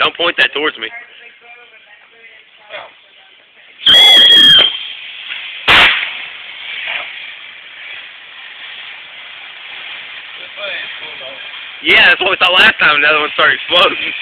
Don't point that towards me. Yeah, that's what we saw last time. Another one started exploding.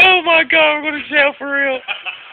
oh my god, we're going to jail for real.